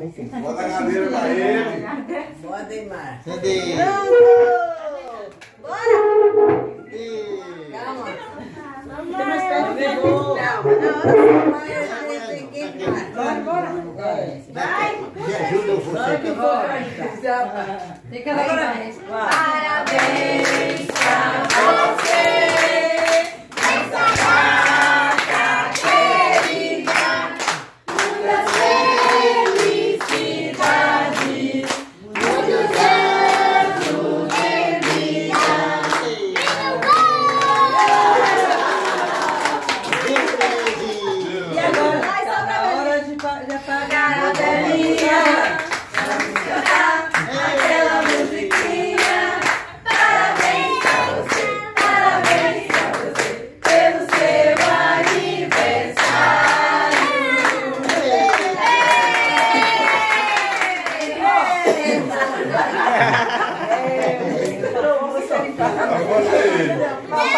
agora, enfim. Bota a cadeira pra ele. Bota aí, Mar. Cadê? Calma. Tem mais perto de Calma. Na hora que vai, eu peguei, Mar. Bora, Vai. Me ajuda, eu vou Bora bora. Fica lá embaixo. Aniversário. Agora é ele.